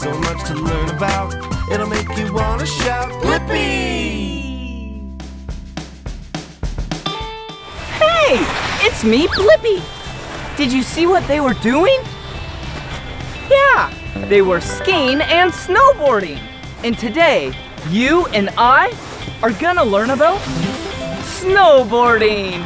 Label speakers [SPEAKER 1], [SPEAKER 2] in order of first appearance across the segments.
[SPEAKER 1] so much to learn about. It'll make you wanna shout, Blippi!
[SPEAKER 2] Hey, it's me, Blippi. Did you see what they were doing? Yeah, they were skiing and snowboarding. And today, you and I are gonna learn about snowboarding.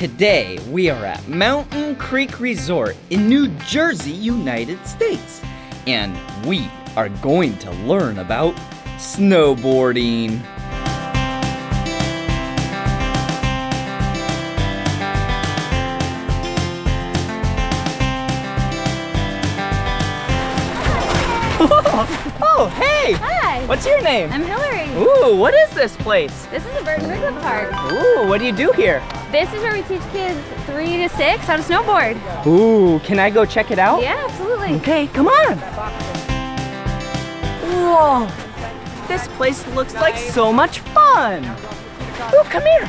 [SPEAKER 2] Today we are at Mountain Creek Resort in New Jersey, United States. And we are going to learn about snowboarding. oh, hey!
[SPEAKER 3] Hi.
[SPEAKER 2] What's your name?
[SPEAKER 3] I'm Hillary.
[SPEAKER 2] Ooh, what is this place?
[SPEAKER 3] This is the Burton Riglet Park.
[SPEAKER 2] Ooh, what do you do here?
[SPEAKER 3] This is where we teach kids three to six how to snowboard.
[SPEAKER 2] Ooh, can I go check it out?
[SPEAKER 3] Yeah, absolutely.
[SPEAKER 2] Okay, come on. Whoa, this place looks like so much fun. Ooh, come here.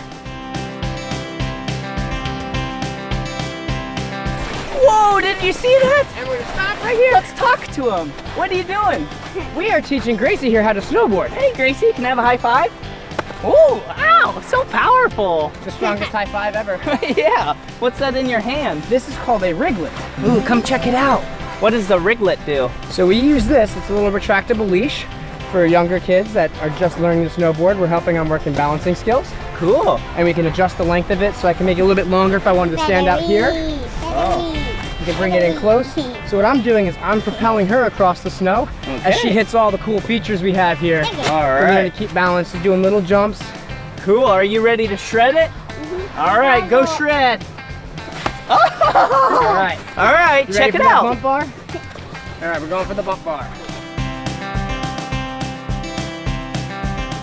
[SPEAKER 2] Whoa, did you see that?
[SPEAKER 4] Everyone stop right here.
[SPEAKER 2] Let's talk to him. What are you doing?
[SPEAKER 4] We are teaching Gracie here how to snowboard.
[SPEAKER 2] Hey, Gracie, can I have a high five? Ooh, ow, so powerful.
[SPEAKER 4] The strongest high five ever.
[SPEAKER 2] yeah, what's that in your hand?
[SPEAKER 4] This is called a riglet.
[SPEAKER 2] Ooh, come check it out. What does the riglet do?
[SPEAKER 4] So we use this, it's a little retractable leash for younger kids that are just learning to snowboard. We're helping them work in balancing skills.
[SPEAKER 2] Cool.
[SPEAKER 4] And we can adjust the length of it so I can make it a little bit longer if I wanted to stand out here. Oh. You can bring it in close. So what I'm doing is I'm propelling her across the snow as she hits all the cool features we have here.
[SPEAKER 2] All
[SPEAKER 4] We're going to keep balance, doing little jumps.
[SPEAKER 2] Cool. Are you ready to shred it? Mm-hmm. All right, go shred.
[SPEAKER 4] All right.
[SPEAKER 2] All right,
[SPEAKER 4] You
[SPEAKER 2] check it
[SPEAKER 4] for
[SPEAKER 2] out.
[SPEAKER 4] bump bar? All right, we're going for the bump bar.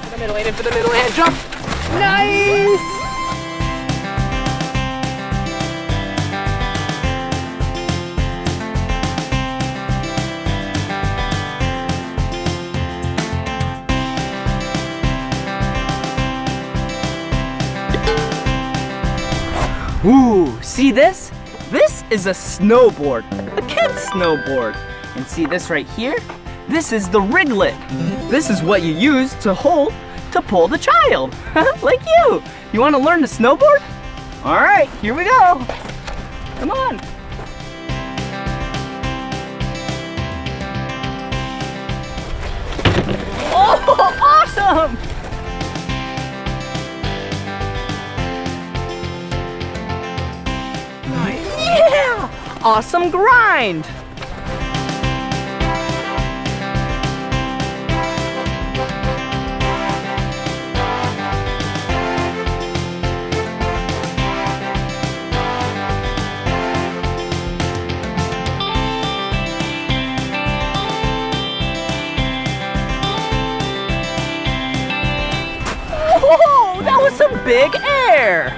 [SPEAKER 4] For the middle, aim for the middle and jump. Nice!
[SPEAKER 2] Ooh, see this? This is a snowboard, a kid's snowboard. And see this right here? This is the riglet. This is what you use to hold to pull the child, like you. You want to learn to snowboard? All right, here we go. Come on. Oh, awesome! Awesome grind! Whoa, that was some big air!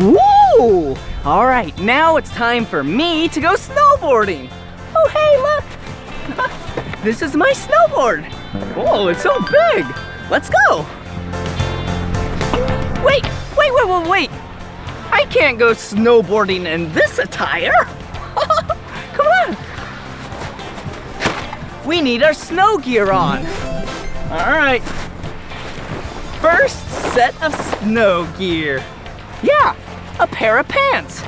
[SPEAKER 2] Woo! All right, now it's time for me to go snowboarding. Oh, hey, look! this is my snowboard. Whoa, it's so big. Let's go. Wait, wait, wait, wait, wait. I can't go snowboarding in this attire. Come on. We need our snow gear on. All right. First set of snow gear. Yeah, a pair of pants.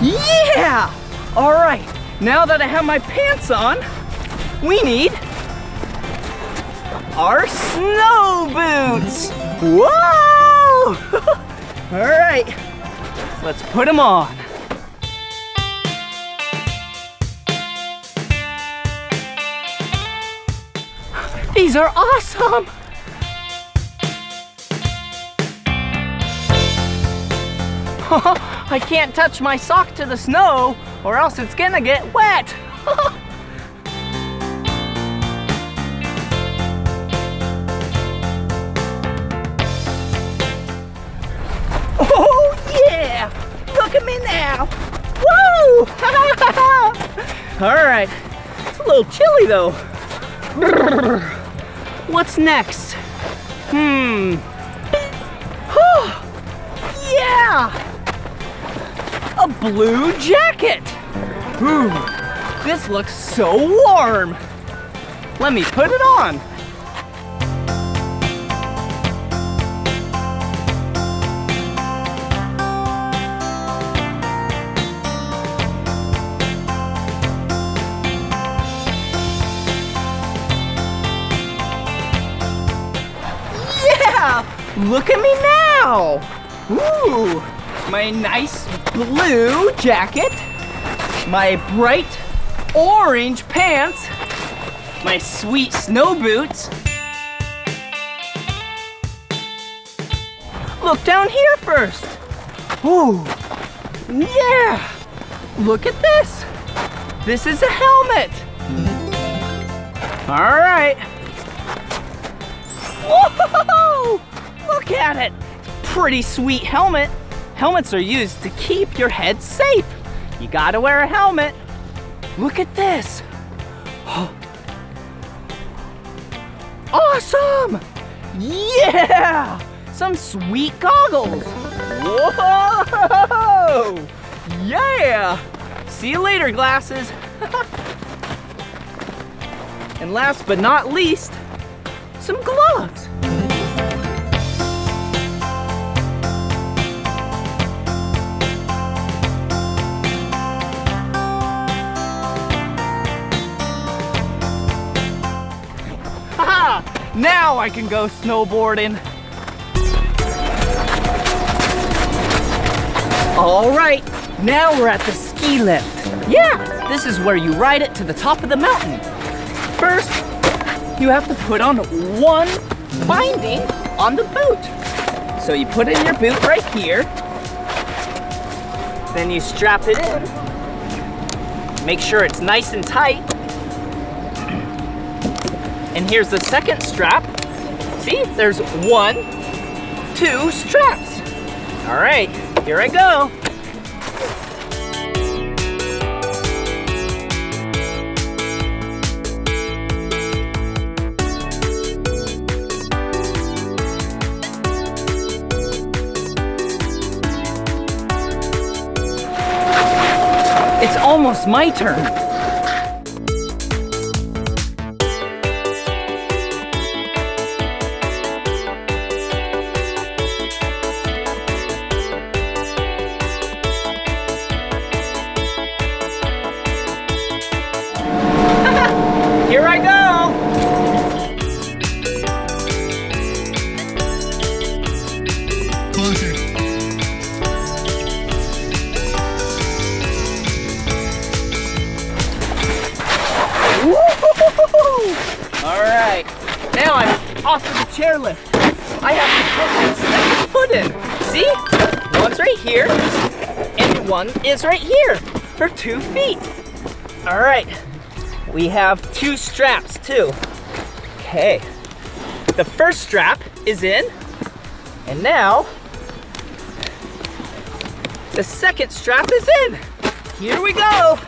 [SPEAKER 2] Yeah! All right, now that I have my pants on, we need our snow boots. Whoa! All right, let's put them on. These are awesome! I can't touch my sock to the snow or else it's gonna get wet. All right, it's a little chilly though. What's next? Hmm. yeah! A blue jacket! Ooh, this looks so warm! Let me put it on. Look at me now! Ooh, my nice blue jacket, my bright orange pants, my sweet snow boots. Look down here first. Ooh, yeah! Look at this. This is a helmet. All right. Whoa! Look at it. Pretty sweet helmet. Helmets are used to keep your head safe. You gotta wear a helmet. Look at this. Awesome! Yeah! Some sweet goggles. Whoa! Yeah! See you later, glasses. and last but not least, some gloves. Now I can go snowboarding. All right, now we're at the ski lift. Yeah, this is where you ride it to the top of the mountain. First, you have to put on one binding on the boot. So you put in your boot right here. Then you strap it in. Make sure it's nice and tight. And here's the second strap. See, there's one, two straps. All right, here I go. It's almost my turn. We have two straps too. Okay, the first strap is in, and now the second strap is in. Here we go.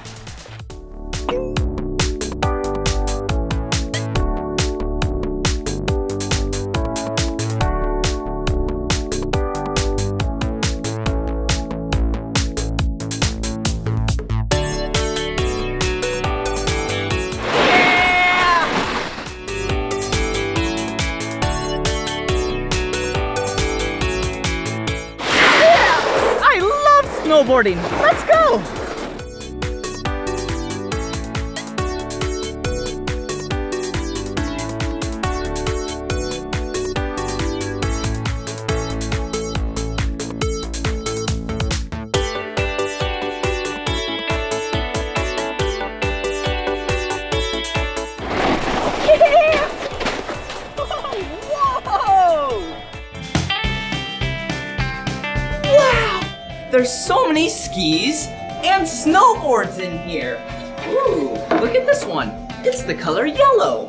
[SPEAKER 2] Skis and snowboards in here. Ooh, look at this one. It's the color yellow.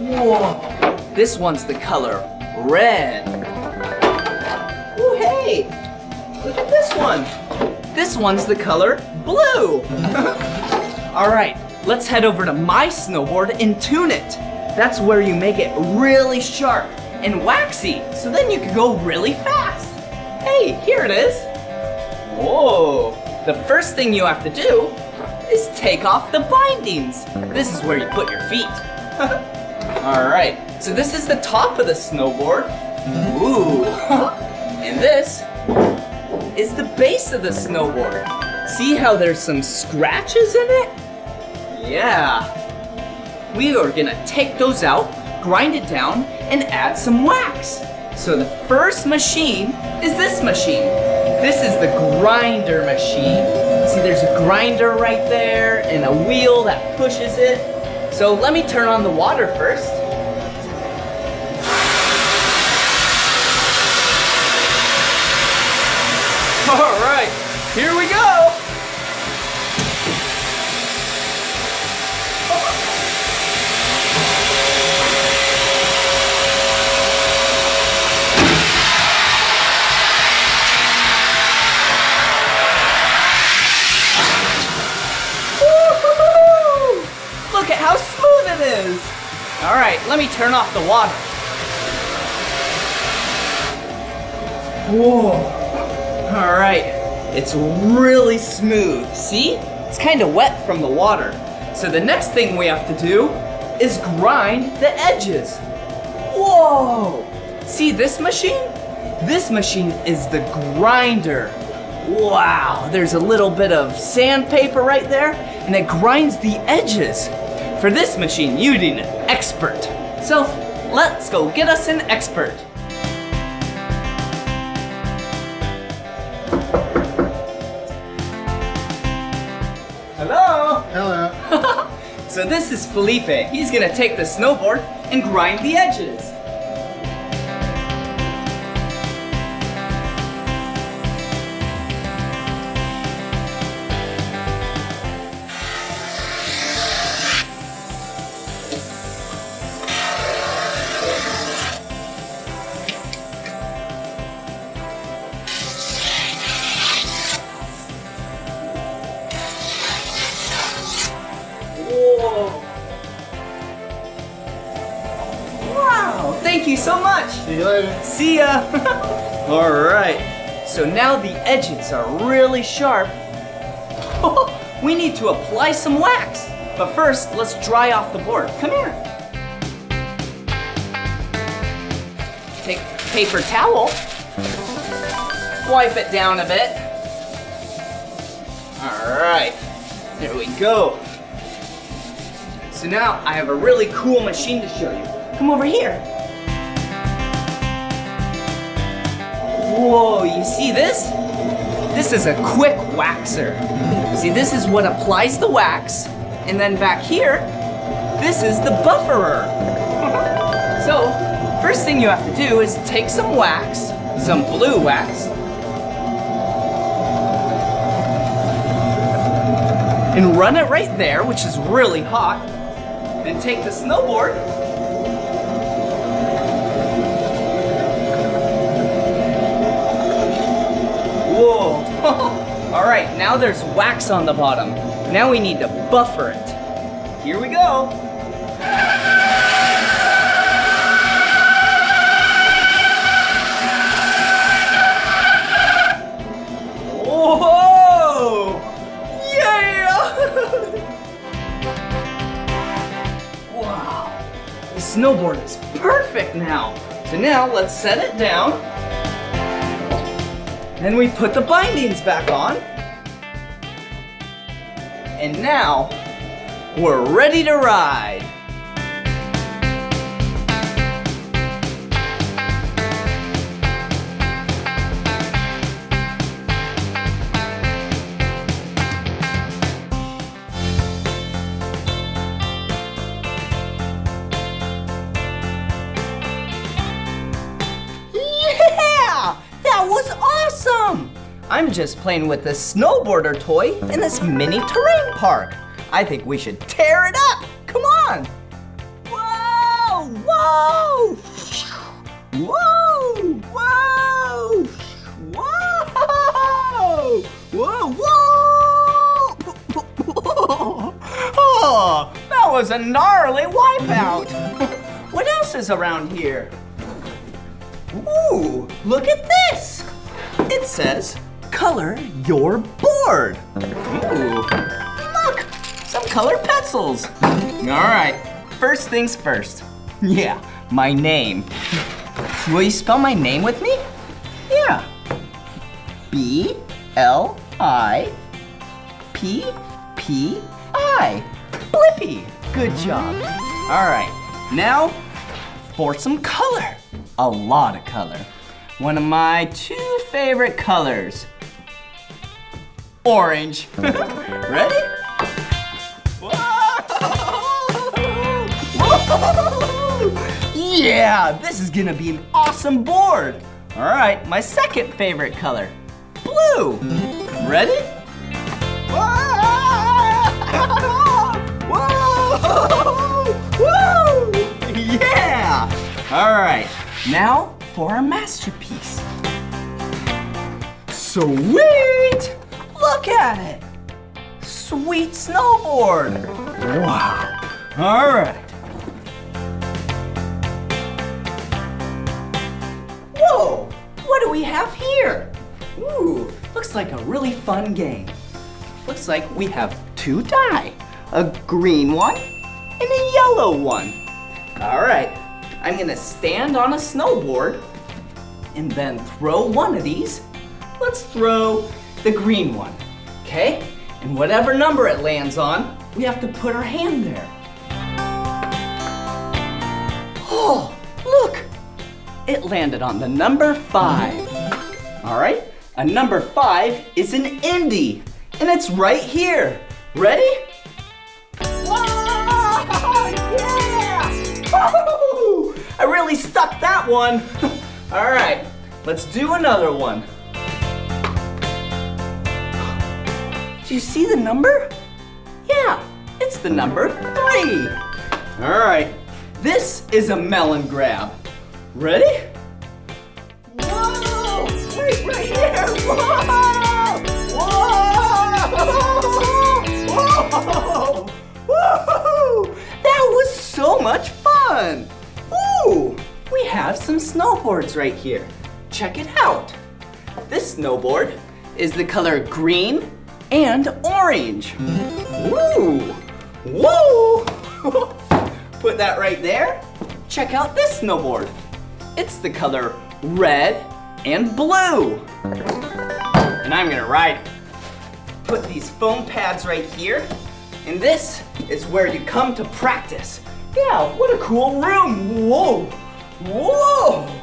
[SPEAKER 2] Whoa, this one's the color red. Ooh, hey, look at this one. This one's the color blue. All right, let's head over to my snowboard and tune it. That's where you make it really sharp and waxy, so then you can go really fast. Hey, here it is. Whoa, the first thing you have to do is take off the bindings. This is where you put your feet. All right, so this is the top of the snowboard. Ooh, and this is the base of the snowboard. See how there's some scratches in it? Yeah. We are gonna take those out, grind it down, and add some wax. So the first machine is this machine. This is the grinder machine. See, there's a grinder right there and a wheel that pushes it. So let me turn on the water first. All right, here we go. All right, let me turn off the water. Whoa. All right, it's really smooth. See? It's kind of wet from the water. So the next thing we have to do is grind the edges. Whoa! See this machine? This machine is the grinder. Wow, there's a little bit of sandpaper right there, and it grinds the edges. For this machine, you need an expert. So let's go get us an expert. Hello?
[SPEAKER 5] Hello.
[SPEAKER 2] So this is Felipe. He's gonna take the snowboard and grind the edges. Edges are really sharp. we need to apply some wax. But first, let's dry off the board. Come here. Take paper towel. Wipe it down a bit. Alright, there we go. So now I have a really cool machine to show you. Come over here. Whoa, you see this? This is a quick waxer. See, this is what applies the wax, and then back here, this is the bufferer. so, first thing you have to do is take some wax, some blue wax, and run it right there, which is really hot. Then take the snowboard All right, now there's wax on the bottom. Now we need to buffer it. Here we go. Yeah! wow. The snowboard is perfect now. So now let's set it down. Then we put the bindings back on. And now, we're ready to ride. Just playing with this snowboarder toy in this mini terrain park. I think we should tear it up. Come on. Whoa, whoa. Whoa, whoa. Whoa. Whoa, whoa. Oh, that was a gnarly wipeout. what else is around here? Ooh, look at this. It says, color your board. Ooh, look, some colored pencils. All right, first things first. Yeah, my name. Will you spell my name with me? Yeah. B L I P P I. Blippi. Good job. All right, now for some color. A lot of color. One of my two favorite colors. Orange. Ready? Yeah, this is gonna be an awesome board. All right, my second favorite color, blue. Ready? Yeah! All right, now for our masterpiece. Sweet! Look at it! Sweet snowboard! Wow! All right. Whoa! What do we have here? Ooh, looks like a really fun game. Looks like we have two die. A green one and a yellow one. All right, I'm gonna stand on a snowboard and then throw one of these. Let's throw the green one, okay? And whatever number it lands on, we have to put our hand there. Oh, look! It landed on the number five. All right, a number five is an indy, and it's right here. Ready? Yeah! I really stuck that one. All right, let's do another one. Do you see the number? Yeah, it's the number three. All right, this is a melon grab. Ready? Whoa! Wait, right here! Whoa! Whoa! Whoa! Whoa! That was so much fun! Ooh! We have some snowboards right here. Check it out. This snowboard is the color green and orange. Ooh! Whoa! Put that right there. Check out this snowboard. It's the color red and blue. And I'm gonna ride it. Put these foam pads right here. And this is where you come to practice. Yeah, what a cool room. Whoa, whoa.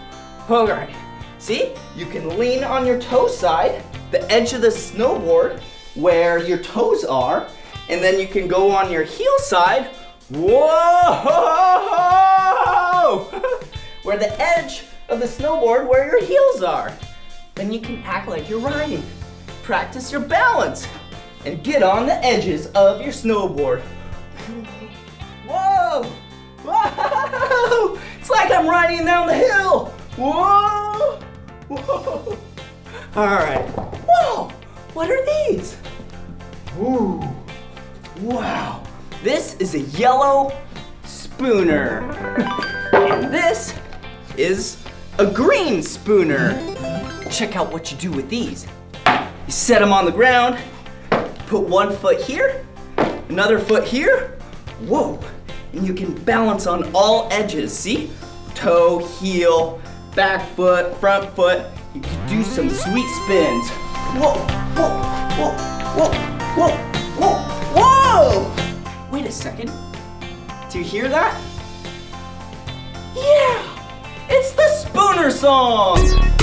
[SPEAKER 2] All right, see, you can lean on your toe side, the edge of the snowboard where your toes are, and then you can go on your heel side. Whoa! where the edge of the snowboard where your heels are. Then you can act like you're riding. Practice your balance and get on the edges of your snowboard. Whoa! Whoa! It's like I'm riding down the hill. Whoa! Whoa! All right. Whoa! What are these? Ooh! Wow! This is a yellow spooner. and this is a green spooner. Check out what you do with these. You set them on the ground, put one foot here, another foot here. Whoa, and you can balance on all edges, see? Toe, heel, back foot, front foot. You can do some sweet spins. Whoa, whoa, whoa, whoa, whoa, whoa, whoa! Wait a second. Do you hear that? Yeah! It's the Spooner song!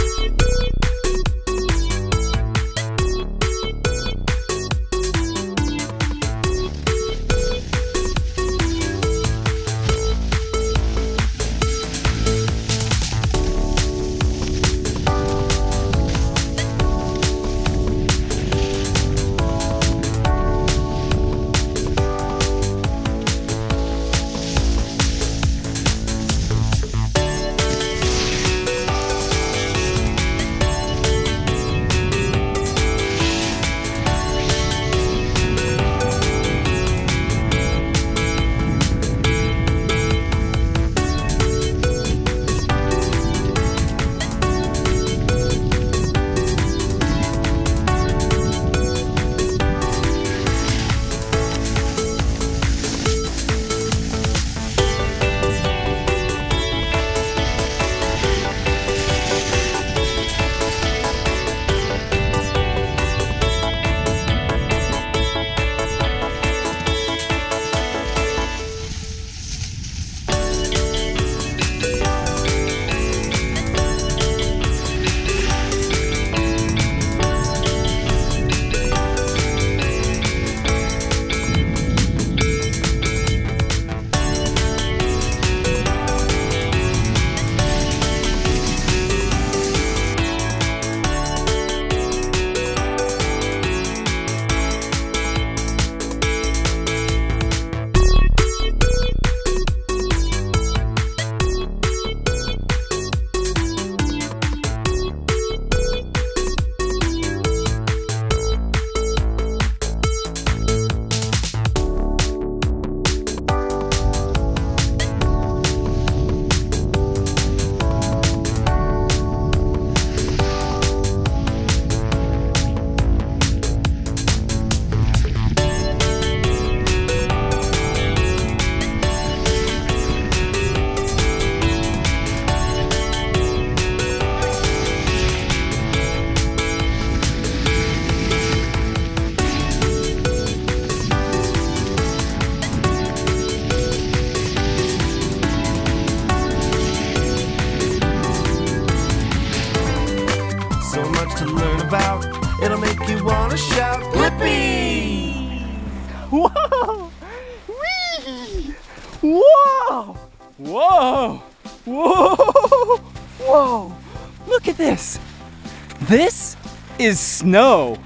[SPEAKER 2] Snow.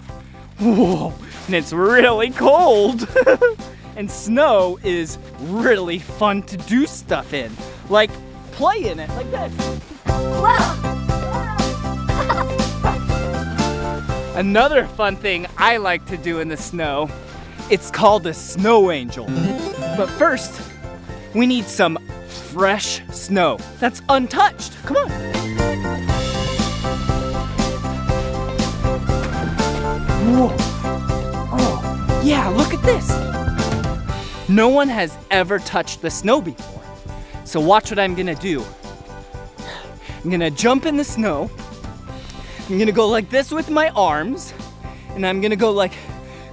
[SPEAKER 2] Whoa, and it's really cold. and snow is really fun to do stuff in. Like play in it, like this. Another fun thing I like to do in the snow, it's called a snow angel. But first, we need some fresh snow that's untouched. Come on. Whoa. Oh, yeah, look at this. No one has ever touched the snow before. So watch what I'm gonna do. I'm gonna jump in the snow. I'm gonna go like this with my arms, and I'm gonna go like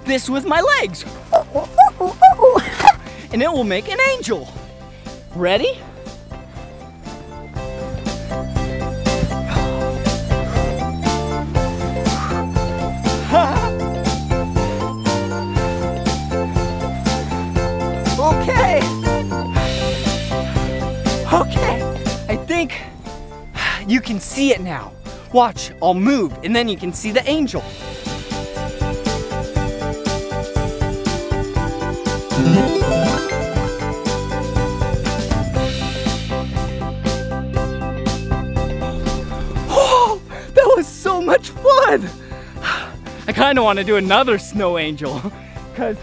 [SPEAKER 2] this with my legs. And it will make an angel. Ready? See it now. Watch, I'll move and then you can see the angel. Oh, that was so much fun! I kind of want to do another snow angel because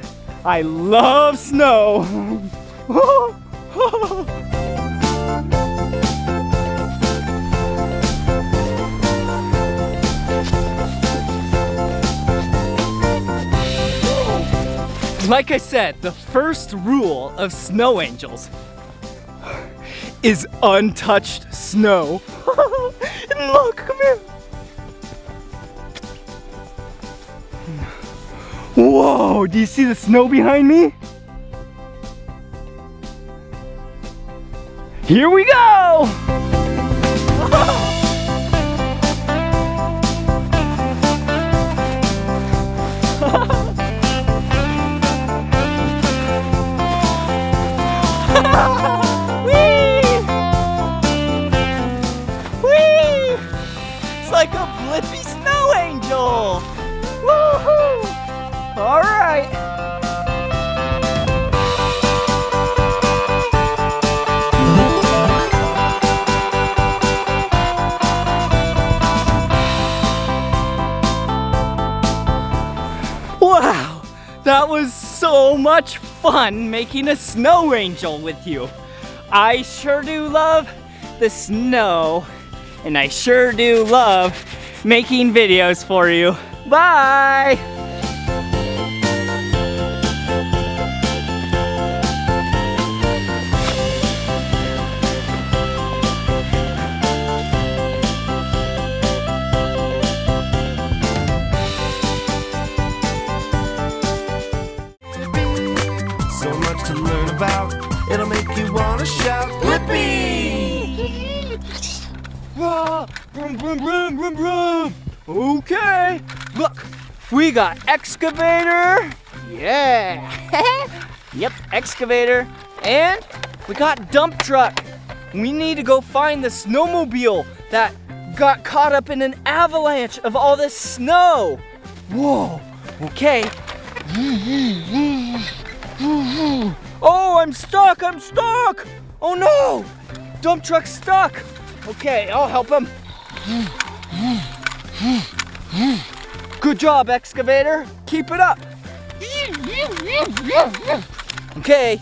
[SPEAKER 2] I love snow. Like I said, the first rule of snow angels is untouched snow. look, come here. Whoa, do you see the snow behind me? Here we go! Blippi snow angel! Woohoo! All right. Wow, that was so much fun making a snow angel with you. I sure do love the snow, and I sure do love making videos for you. Bye! Vroom, vroom, vroom, vroom, vroom. Okay, look, we got excavator. Yeah. yep, excavator. And we got dump truck. We need to go find the snowmobile that got caught up in an avalanche of all this snow. Whoa, okay. Oh, I'm stuck, I'm stuck. Oh no, dump truck's stuck. Okay, I'll help him. Good job, excavator. Keep it up. Okay.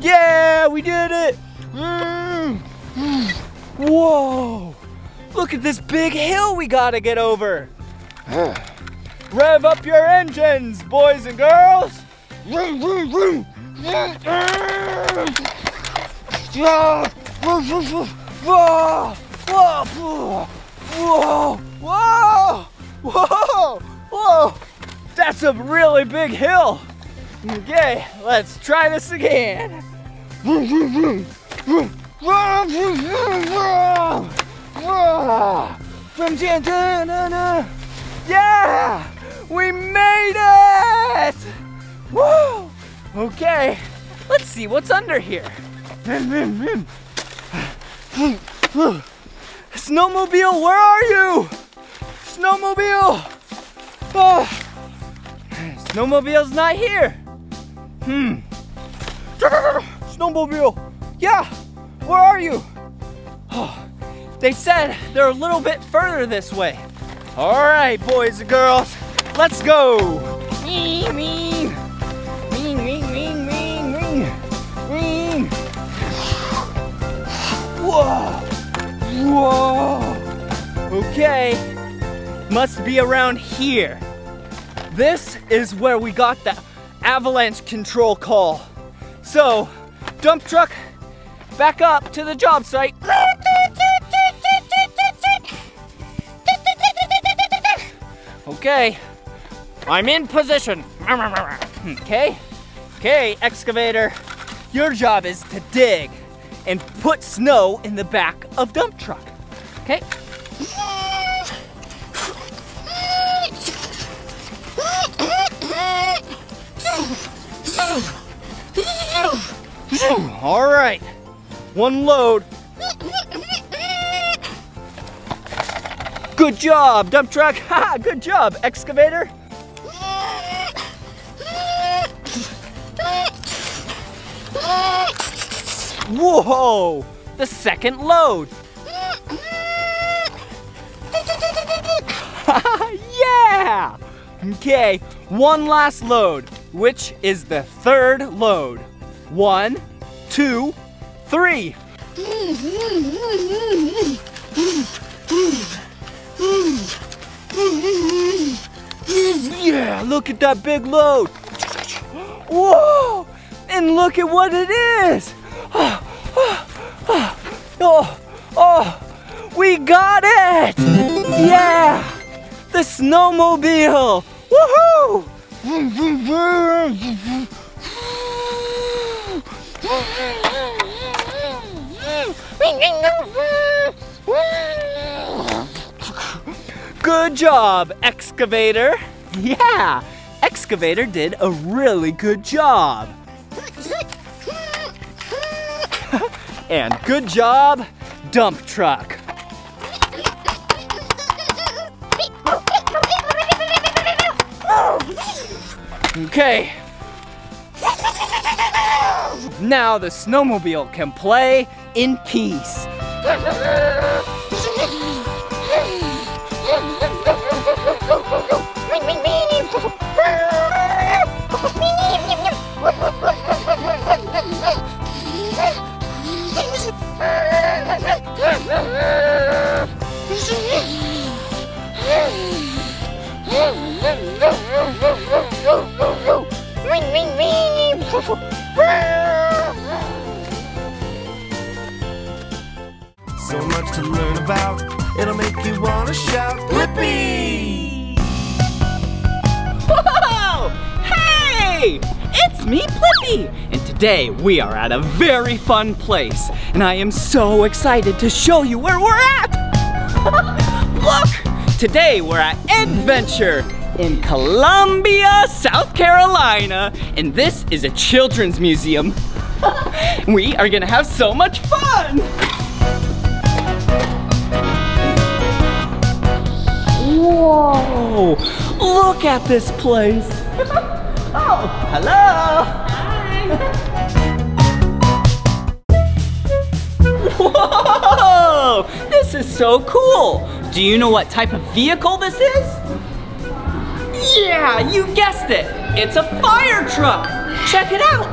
[SPEAKER 2] Yeah, we did it. Whoa. Look at this big hill we gotta get over. Rev up your engines, boys and girls. Whoa, whoa, whoa, whoa, whoa, whoa, whoa. That's a really big hill. Okay, let's try this again. From Santana. Yeah, we made it. Woo. Okay, let's see what's under here. Snowmobile, where are you? snowmobile! Oh, snowmobile's not here. Hmm. Snowmobile, yeah, where are you? Oh, they said they're a little bit further this way. All right, boys and girls, let's go. Me, mean, Whoa, whoa. Okay, must be around here. This is where we got the avalanche control call. So, dump truck, back up to the job site. Okay, I'm in position. Hmm, okay, okay, excavator, your job is to dig and put snow in the back of dump truck. Okay. All right, one load. Good job, dump truck. Ha, good job, excavator. Whoa, the second load. yeah! Okay, one last load, which is the third load. One, two, three. Yeah, look at that big load. Whoa! And look at what it is. Oh, oh, we got it! Yeah! The snowmobile! Woohoo! Good job, excavator. Yeah, excavator did a really good job. And good job, dump truck. Okay. Now the snowmobile can play in peace.
[SPEAKER 1] So much to learn about. It'll make you wanna shout, Blippi!
[SPEAKER 2] Whoa! Hey! It's me, Blippi! And today we are at a very fun place. And I am so excited to show you where we're at! Look! Today we're at EdVenture in Columbia, South Carolina. And this is a children's museum. we are gonna have so much fun! Whoa! Look at this place! oh, hello! Hi! Whoa! This is so cool! Do you know what type of vehicle this is? Yeah, you guessed it! It's a fire truck! Check it out!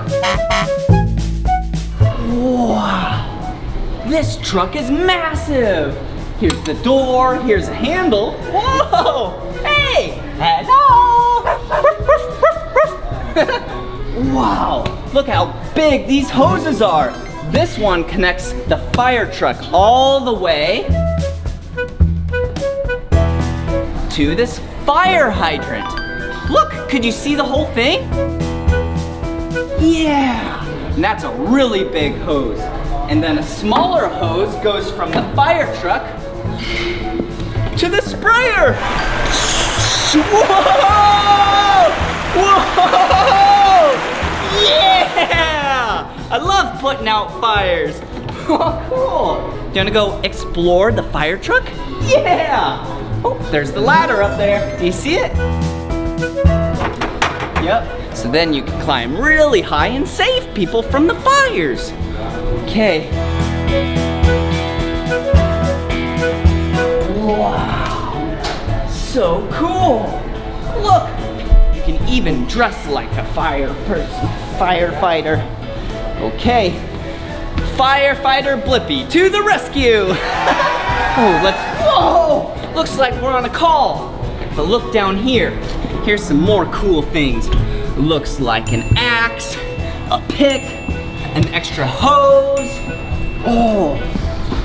[SPEAKER 2] Wow! This truck is massive! Here's the door, here's a handle. Whoa! Hey! Hello! wow! Look how big these hoses are! This one connects the fire truck all the way to this fire hydrant. Look, could you see the whole thing? Yeah! And that's a really big hose. And then a smaller hose goes from the fire truck to the sprayer. Whoa! Whoa! Yeah! I love putting out fires. Oh, cool. Do you wanna go explore the fire truck? Yeah! Oh, there's the ladder up there. Do you see it? Yep. So then you can climb really high and save people from the fires. Okay. Wow. So cool. Look, you can even dress like a fire person, firefighter. Okay. Firefighter Blippi to the rescue. oh, let's, whoa! Looks like we're on a call. But look down here. Here's some more cool things. Looks like an axe, a pick, an extra hose. Oh,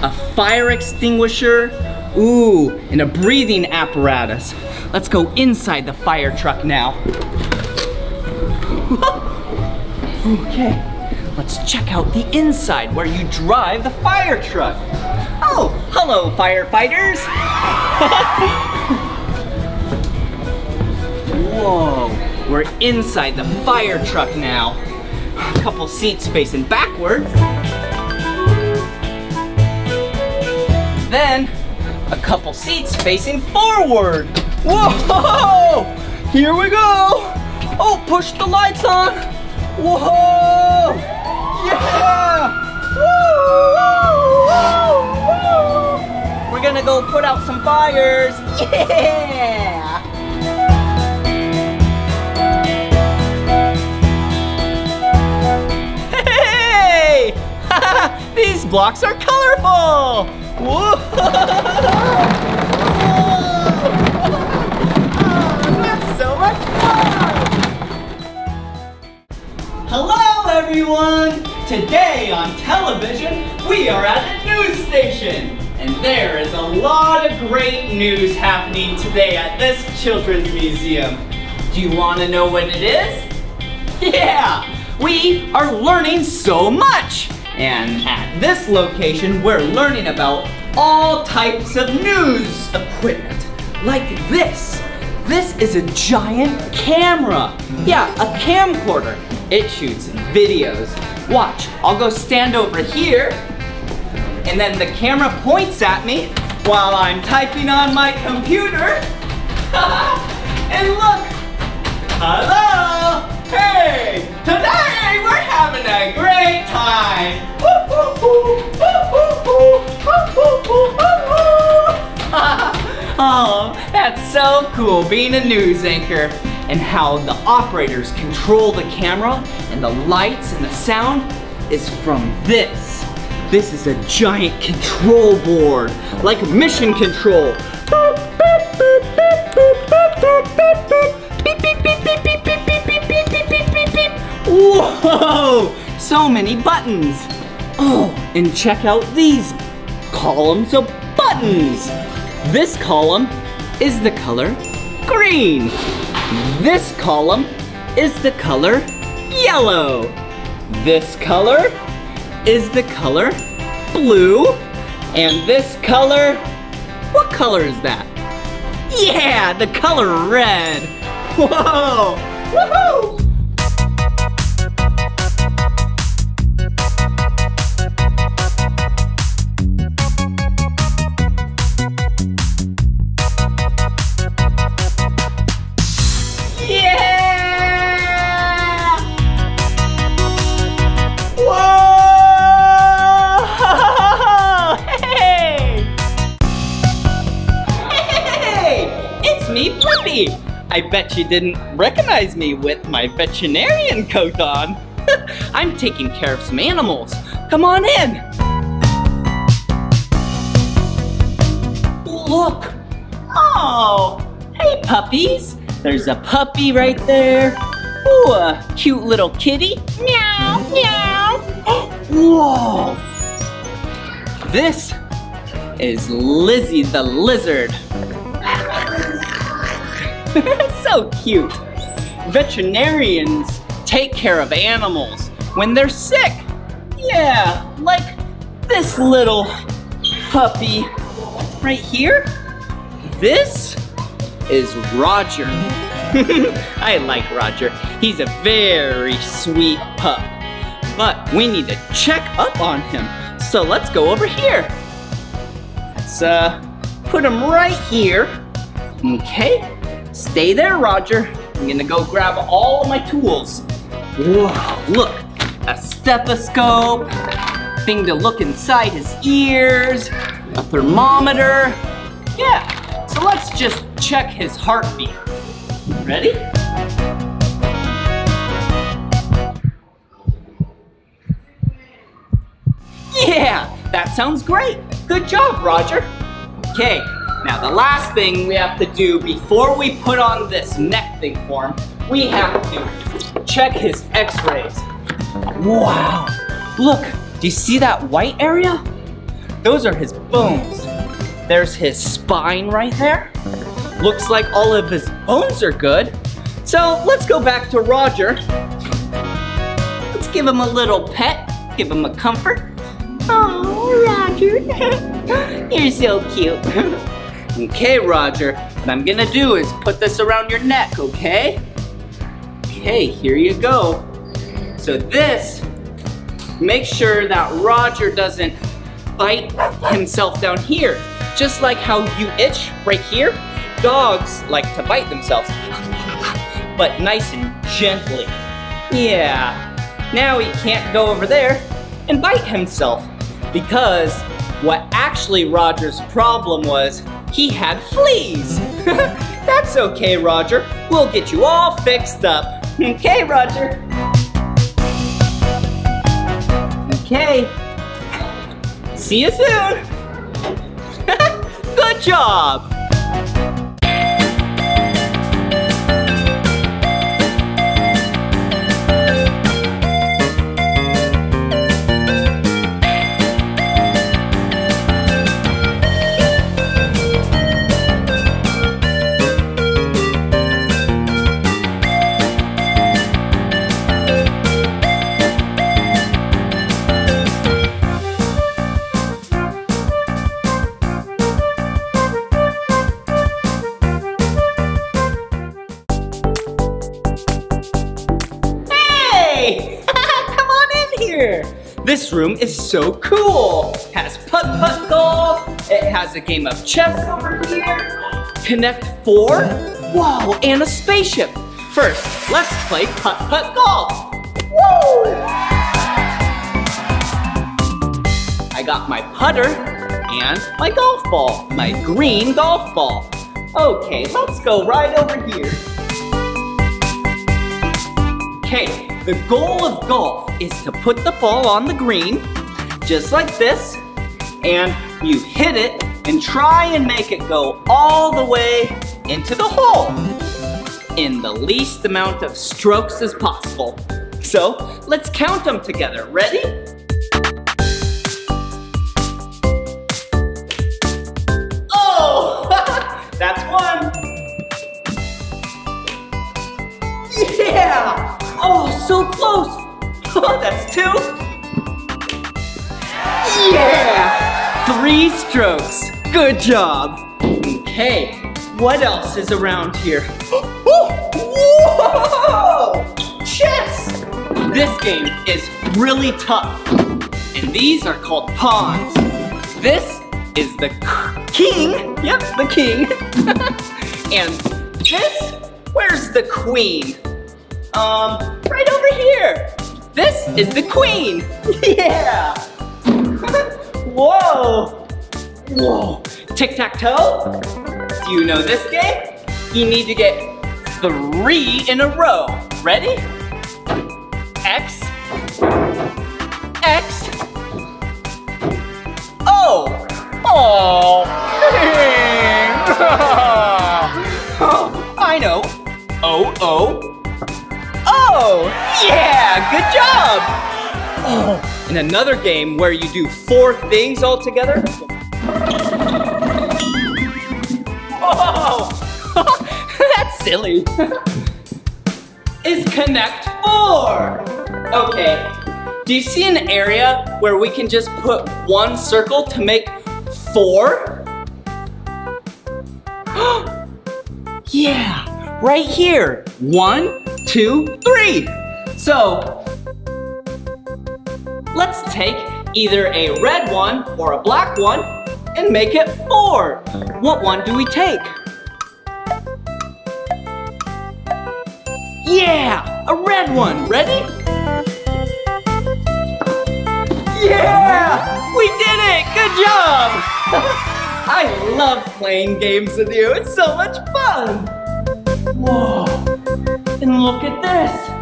[SPEAKER 2] a fire extinguisher. Ooh, and a breathing apparatus. Let's go inside the fire truck now. okay, let's check out the inside where you drive the fire truck. Oh, hello firefighters. Whoa, we're inside the fire truck now. A couple seats facing backwards. Then, a couple seats facing forward. Whoa! Here we go! Oh, push the lights on! Whoa! Yeah! We're gonna go put out some fires! Yeah! Hey! These blocks are colorful! Whoa! That's so much fun! Hello, everyone! Today on television, we are at a news station. And there is a lot of great news happening today at this children's museum. Do you want to know what it is? Yeah! We are learning so much! And at this location, we're learning about all types of news equipment. Like this. This is a giant camera. Yeah, a camcorder. It shoots videos. Watch, I'll go stand over here, and then the camera points at me while I'm typing on my computer. and look, hello, hey, today we're having a great time. oh, that's so cool being a news anchor and how the operators control the camera and the lights and the sound is from this. This is a giant control board, like mission control. Whoa! So many buttons. Oh, and check out these columns of buttons. This column is the color green. This column is the color yellow. This color is the color blue. And this color, what color is that? Yeah, the color red. Whoa! Woohoo! Hey! It's me, Blippi! I bet you didn't recognize me with my veterinarian coat on. I'm taking care of some animals. Come on in. Look! Oh! Hey, puppies! There's a puppy right there. Ooh, a cute little kitty. Meow, meow. Whoa! This is Lizzie the lizard. so cute. Veterinarians take care of animals when they're sick. Yeah, like this little puppy right here. This is Roger. I like Roger. He's a very sweet pup. But we need to check up on him. So let's go over here. Let's uh, put him right here. Okay, stay there, Roger. I'm gonna go grab all of my tools. Whoa, look, a stethoscope, thing to look inside his ears, a thermometer. Yeah, so let's just check his heartbeat. Ready? Yeah, that sounds great. Good job, Roger. Okay, now the last thing we have to do before we put on this neck thing for him, we have to check his x-rays. Wow, look, do you see that white area? Those are his bones. There's his spine right there. Looks like all of his bones are good. So let's go back to Roger. Let's give him a little pet, give him a comfort. Oh, Roger, you're so cute. okay, Roger, what I'm gonna do is put this around your neck, okay? Okay, here you go. So this, make sure that Roger doesn't bite himself down here. Just like how you itch right here, dogs like to bite themselves, but nice and gently. Yeah, now he can't go over there and bite himself because what actually Roger's problem was, he had fleas. That's okay, Roger. We'll get you all fixed up. Okay, Roger. Okay. See you soon. Good job. Room is so cool! It has putt-putt golf, it has a game of chess over here, Connect Four, whoa, and a spaceship. First, let's play putt-putt golf. Woo! I got my putter and my golf ball, my green golf ball. Okay, let's go right over here. Okay, the goal of golf is to put the ball on the green, just like this, and you hit it and try and make it go all the way into the hole in the least amount of strokes as possible. So let's count them together. Ready? Oh, that's one. Yeah! Oh, so close! That's two. Yeah! Three strokes. Good job. Okay, what else is around here? Whoa! Chess! This game is really tough. And these are called pawns. This is the king. Yep, the king. and this, where's the queen? Um, right over here. This is the queen. Yeah. Whoa. Whoa. Tic-tac-toe? Do you know this game? You need to get three in a row. Ready? X. X. O. Oh. I know. O, O, Oh, yeah, good job. Oh, and another game where you do four things all together. Whoa, oh. that's silly. Is Connect Four. Okay, do you see an area where we can just put one circle to make four? yeah, right here. One, two, three. So let's take either a red one or a black one and make it four. What one do we take? Yeah, a red one. Ready? Yeah, we did it. Good job. I love playing games with you. It's so much fun. Whoa, and look at this.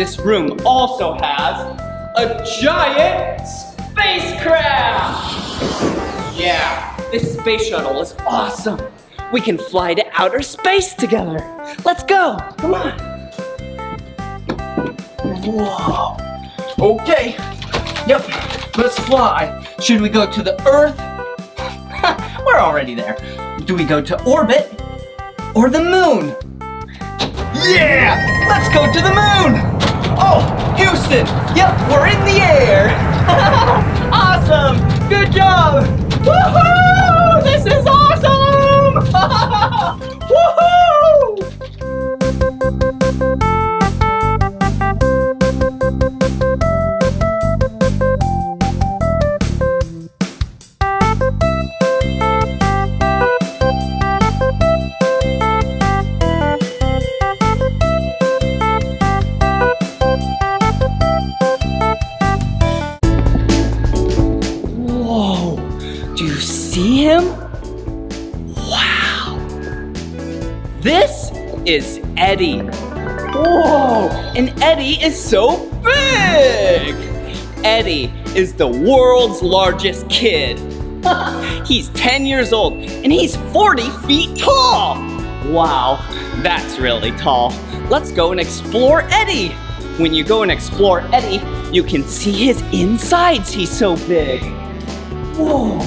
[SPEAKER 2] This room also has a giant spacecraft! Yeah, this space shuttle is awesome. We can fly to outer space together. Let's go. Come on. Whoa. Okay. Yep. Let's fly. Should we go to the Earth? We're already there. Do we go to orbit or the moon? Yeah! Let's go to the moon! Oh, Houston! Yep, we're in the air! awesome! Good job! Woohoo! This is awesome! Is Eddie. Whoa! And Eddie is so big! Eddie is the world's largest kid. he's 10 years old and he's 40 feet tall. Wow, that's really tall. Let's go and explore Eddie. When you go and explore Eddie, you can see his insides. He's so big. Whoa!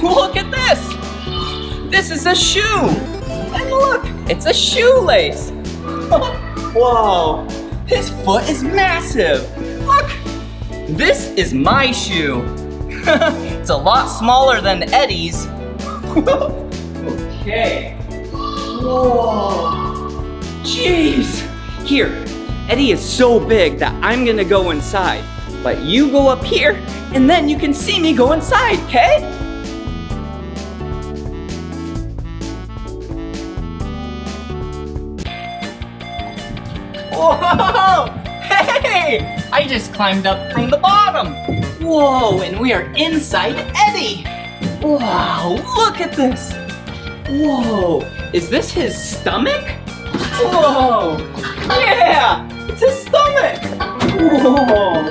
[SPEAKER 2] Look at this! This is a shoe! And look, it's a shoelace! Whoa! His foot is massive! Look! This is my shoe! it's a lot smaller than Eddie's. okay. Whoa! Jeez! Here, Eddie is so big that I'm gonna go inside. But you go up here, and then you can see me go inside, okay? Whoa! Hey! I just climbed up from the bottom. Whoa, and we are inside Eddie. Wow, look at this. Whoa, is this his stomach? Whoa, yeah, it's his stomach. Whoa!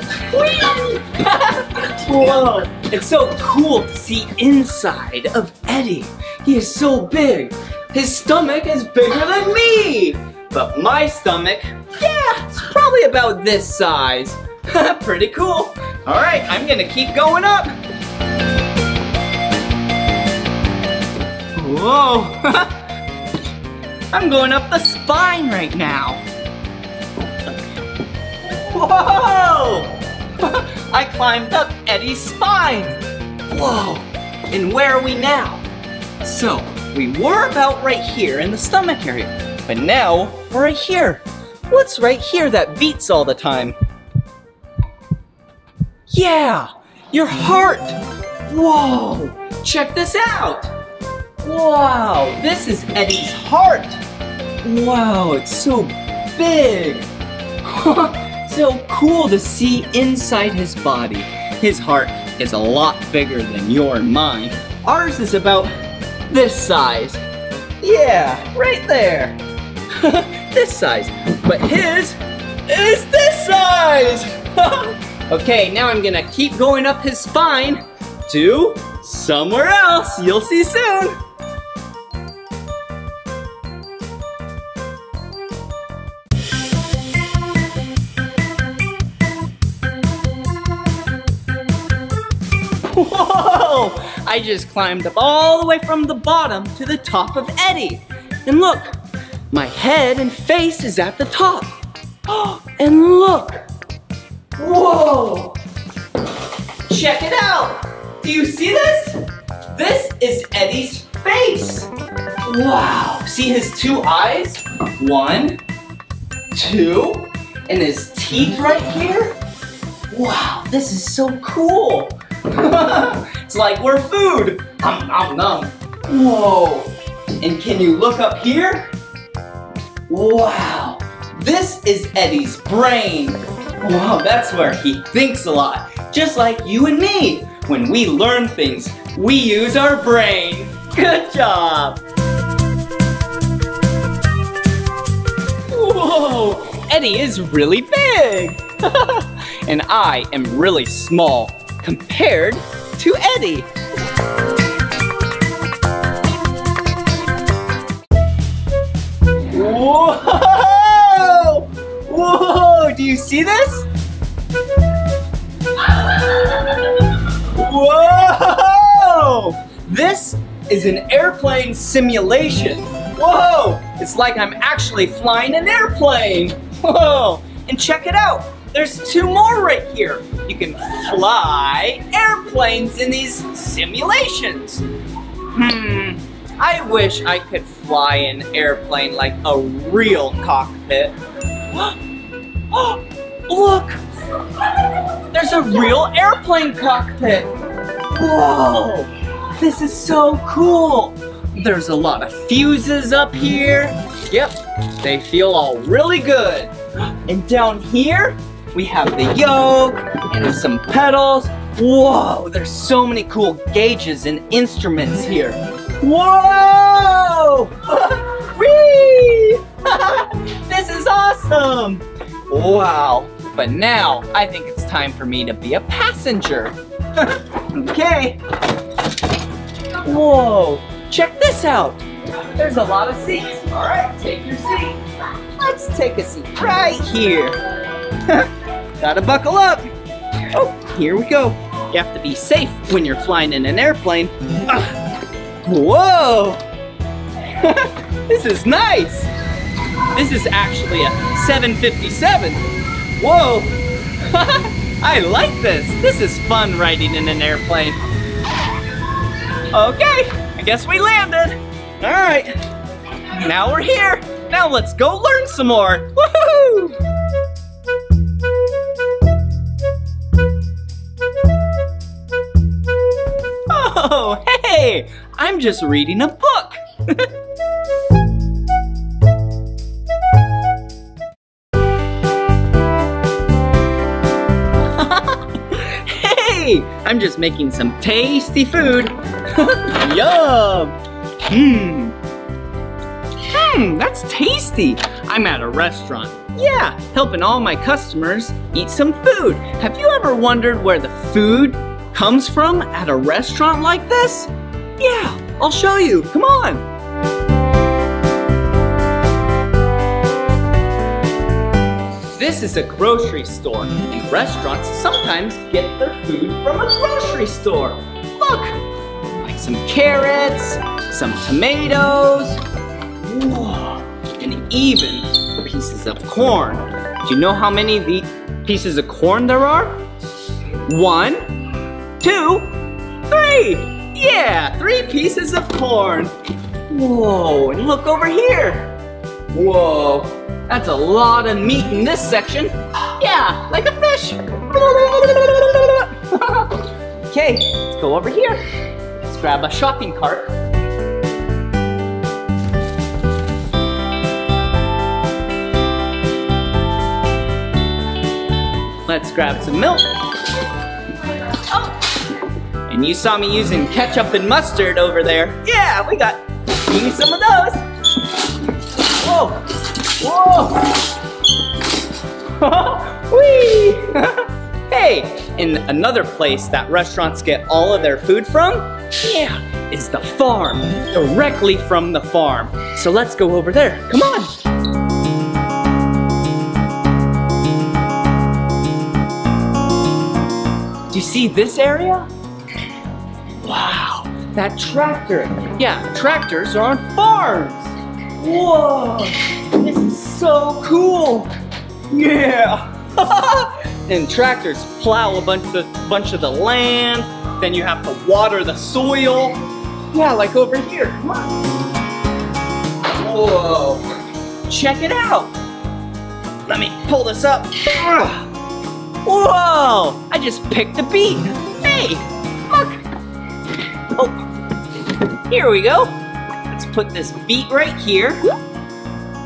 [SPEAKER 2] Whoa, it's so cool to see inside of Eddie. He is so big. His stomach is bigger than me. But my stomach, yeah, it's probably about this size. Pretty cool. All right, I'm gonna keep going up. Whoa! I'm going up the spine right now. Whoa! I climbed up Eddie's spine. Whoa! And where are we now? So, we were about right here in the stomach area, but now we're right here. What's right here that beats all the time? Yeah, your heart. Whoa, check this out. Wow, this is Eddie's heart. Wow, it's so big. so cool to see inside his body. His heart is a lot bigger than your and mine. Ours is about this size. Yeah, right there. this size. But his is this size. okay, now I'm gonna keep going up his spine to somewhere else. You'll see soon. Whoa! I just climbed up all the way from the bottom to the top of Eddie. And look, my head and face is at the top. and look! Whoa! Check it out! Do you see this? This is Eddie's face. Wow! See his two eyes? One, two, and his teeth right here? Wow, this is so cool! it's like we're food! Um, nom nom. Whoa! And can you look up here? Wow! This is Eddie's brain. Wow, that's where he thinks a lot. Just like you and me. When we learn things, we use our brain. Good job. Whoa, Eddie is really big. and I am really small compared to Eddie. Whoa! Whoa! Do you see this? Whoa! This is an airplane simulation. Whoa! It's like I'm actually flying an airplane. Whoa! And check it out. There's two more right here. You can fly airplanes in these simulations. Hmm. I wish I could fly an airplane like a real cockpit. Oh, look! There's a real airplane cockpit! Whoa! This is so cool! There's a lot of fuses up here. Yep, they feel all really good. And down here, we have the yoke and some pedals. Whoa, there's so many cool gauges and instruments here. Whoa! Whee! this is awesome! Wow, but now I think it's time for me to be a passenger. okay. Whoa, check this out. There's a lot of seats. All right, take your seat. Let's take a seat right here. Gotta buckle up. Oh, here we go. You have to be safe when you're flying in an airplane. Whoa! this is nice. This is actually a 757. Whoa! I like this. This is fun riding in an airplane. Okay, I guess we landed. All right, now we're here. Now let's go learn some more. Woohoo! Oh, hey! I'm just reading a book. hey! I'm just making some tasty food. Yum! Hmm. Hmm, that's tasty. I'm at a restaurant. Yeah, helping all my customers eat some food. Have you ever wondered where the food comes from at a restaurant like this? Yeah, I'll show you. Come on. This is a grocery store, and restaurants sometimes get their food from a grocery store. Look, like some carrots, some tomatoes, and even pieces of corn. Do you know how many of pieces of corn there are? One, two, three. Yeah, three pieces of corn. Whoa, and look over here. Whoa, that's a lot of meat in this section. Yeah, like a fish. okay, let's go over here. Let's grab a shopping cart. Let's grab some milk. And you saw me using ketchup and mustard over there. Yeah, we got me some of those. Whoa! Whoa! Whee! hey, in another place that restaurants get all of their food from, yeah, is the farm. Directly from the farm. So let's go over there. Come on. Do you see this area? Wow, that tractor. Yeah, tractors are on farms. Whoa, this is so cool. Yeah. and tractors plow a bunch of, bunch of the land. Then you have to water the soil. Yeah, like over here. Come on. Whoa, check it out. Let me pull this up. Whoa! I just picked a beet. Hey. Oh, here we go. Let's put this beet right here.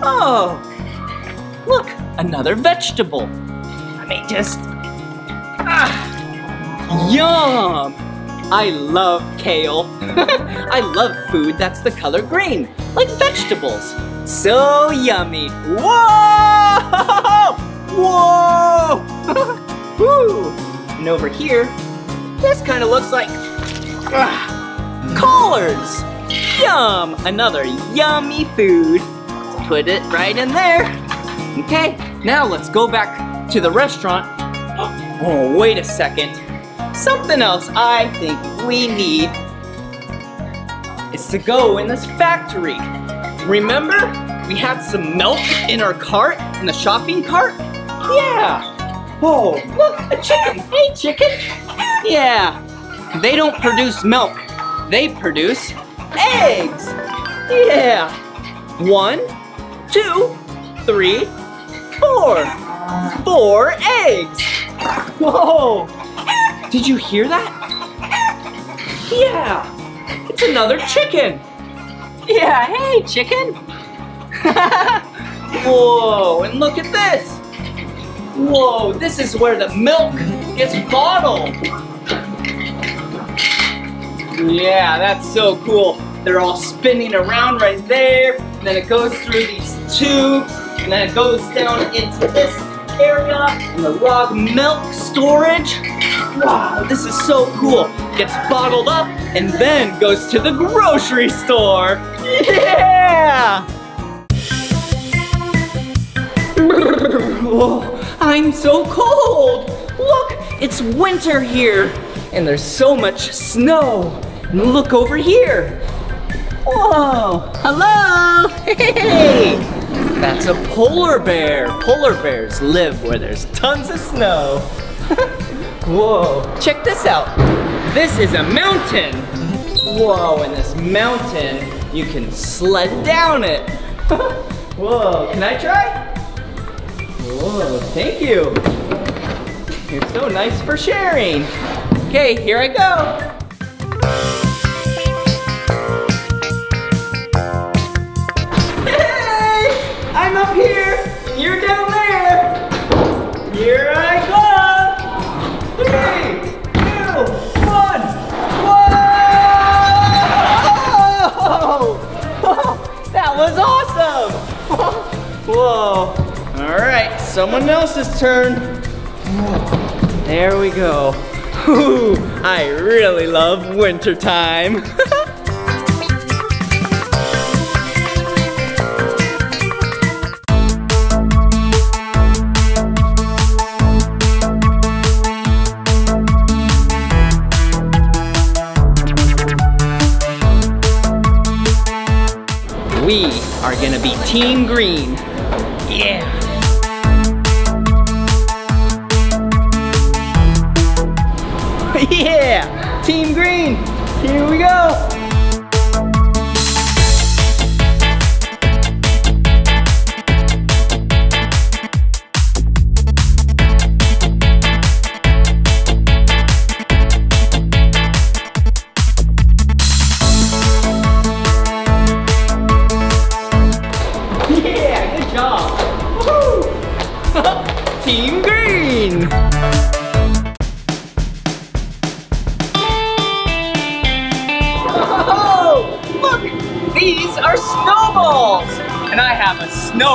[SPEAKER 2] Oh, look, another vegetable. Let me just, ah, yum. I love kale. I love food that's the color green, like vegetables. So yummy. Whoa! Whoa! Woo! And over here, this kind of looks like ah, collards. Yum! Another yummy food. Put it right in there. Okay, now let's go back to the restaurant. Oh, wait a second. Something else I think we need is to go in this factory. Remember, we had some milk in our cart, in the shopping cart? Yeah. Oh, look, a chicken. Hey, chicken. Yeah. They don't produce milk. They produce eggs. Yeah. One, two, three, four. Four eggs. Whoa. Did you hear that? Yeah. It's another chicken. Yeah, hey, chicken. Whoa, and look at this. Whoa, this is where the milk gets bottled. Yeah, that's so cool. They're all spinning around right there, and then it goes through these tubes, and then it goes down into this area, in the raw milk storage. Wow, this is so cool. Gets bottled up, and then goes to the grocery store. Yeah! Whoa, oh, I'm so cold. Look, it's winter here, and there's so much snow. Look over here. Whoa, hello, hey! That's a polar bear. Polar bears live where there's tons of snow. Whoa, check this out. This is a mountain. Whoa, and this mountain, you can sled down it. Whoa, can I try? Whoa, thank you. You're so nice for sharing. Okay, here I go. Up here, and you're down there. Here I go. Three, two, one. Whoa! That was awesome. Whoa. All right, someone else's turn. There we go. Ooh, I really love wintertime. We are gonna be Team Green. Yeah. yeah! Team Green! Here we go!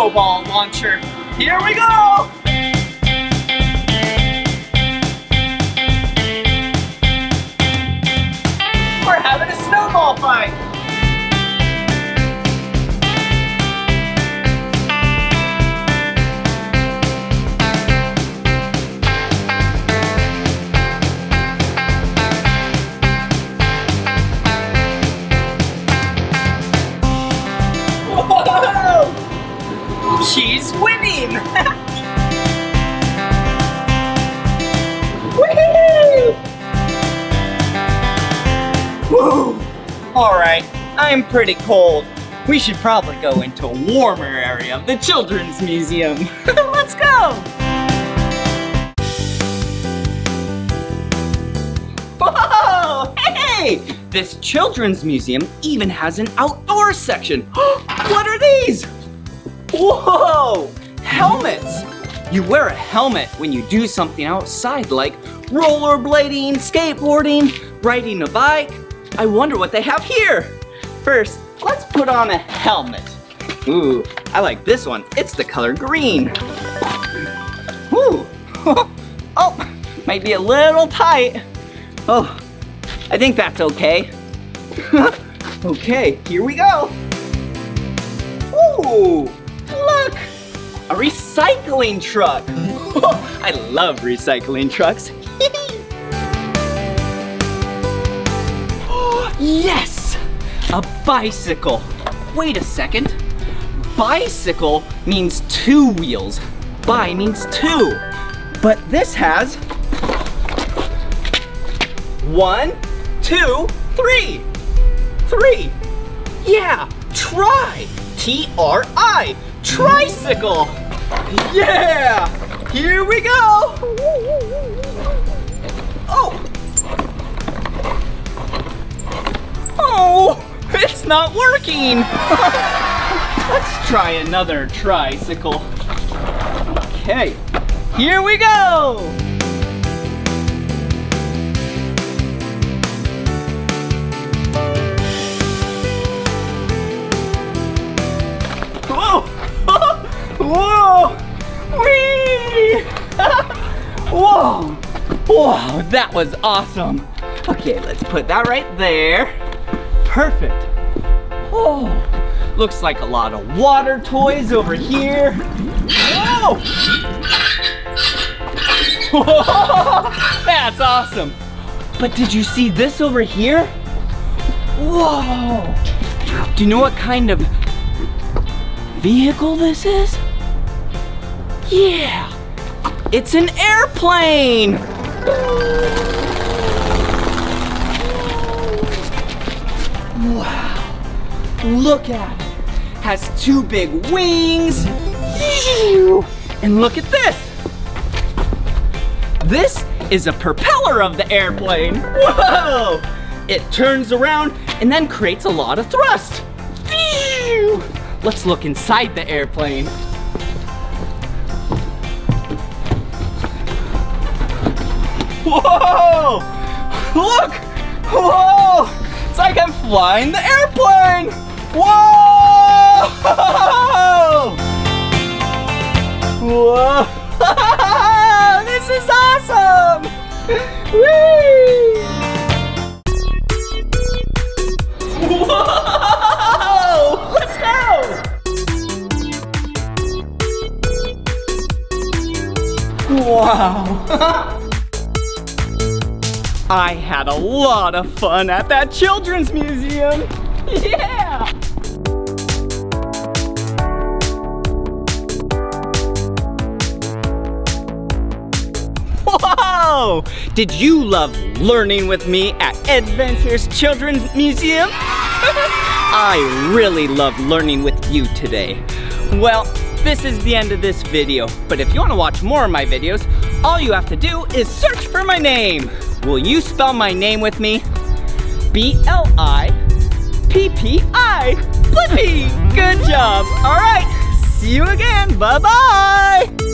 [SPEAKER 2] Snowball launcher. Here we go! Pretty cold. We should probably go into a warmer area the Children's Museum. Let's go! Whoa! Hey! This children's museum even has an outdoor section. what are these? Whoa! helmets. You wear a helmet when you do something outside like rollerblading, skateboarding, riding a bike. I wonder what they have here. First, let's put on a helmet. Ooh, I like this one. It's the color green. Ooh. oh, might be a little tight. Oh, I think that's okay. okay, here we go. Ooh, look, a recycling truck. I love recycling trucks. yes, bicycle. Wait a second. Bicycle means two wheels. Bi means two. But this has one, two, three. Three. Yeah, try. T-R-I. Tricycle. Yeah. Here we go. Oh. Oh, it's not working. Let's try another tricycle. Okay, here we go. Whoa! Whoa! Whee! Whoa! Whoa, that was awesome. Okay, let's put that right there. Perfect. Oh, looks like a lot of water toys over here. Whoa! That's awesome. But did you see this over here? Whoa! Do you know what kind of vehicle this is? Yeah, it's an airplane. Look at it. Has two big wings. And look at this. This is a propeller of the airplane. Whoa! It turns around and then creates a lot of thrust. Let's look inside the airplane. Whoa! Look! Whoa! It's like I'm flying the airplane! Whoa! Whoa! this is awesome! Whee! Whoa! Let's go! Wow! I had a lot of fun at that children's museum. Yeah! Did you love learning with me at EdVenture's Children's Museum? I really loved learning with you today. Well, this is the end of this video, but if you want to watch more of my videos, all you have to do is search for my name. Will you spell my name with me? B-L-I-P-P-I. Blippi! Good job. All right, see you again. Bye-bye.